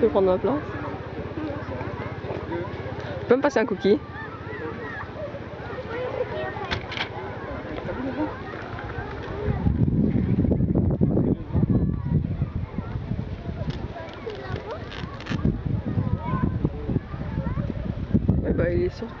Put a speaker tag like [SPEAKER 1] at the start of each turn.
[SPEAKER 1] Tu peux prendre ma place Tu peux me passer un cookie Eh bah il est sorti.